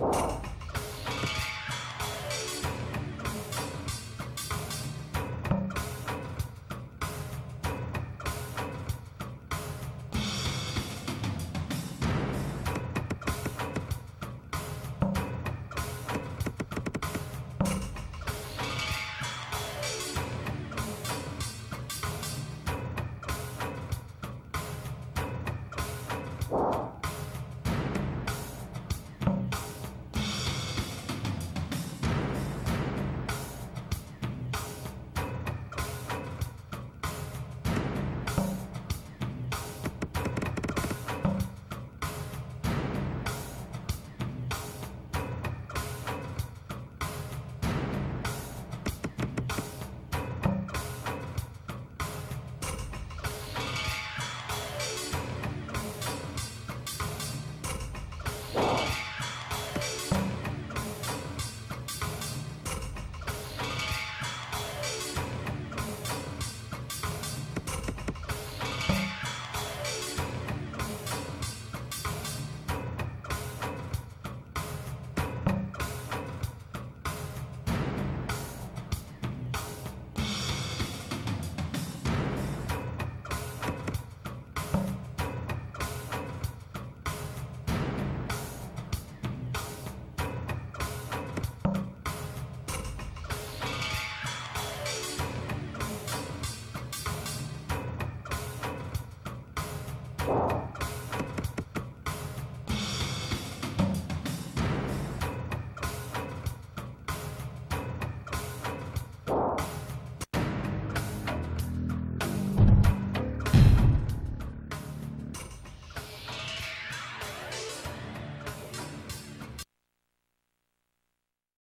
you Bye.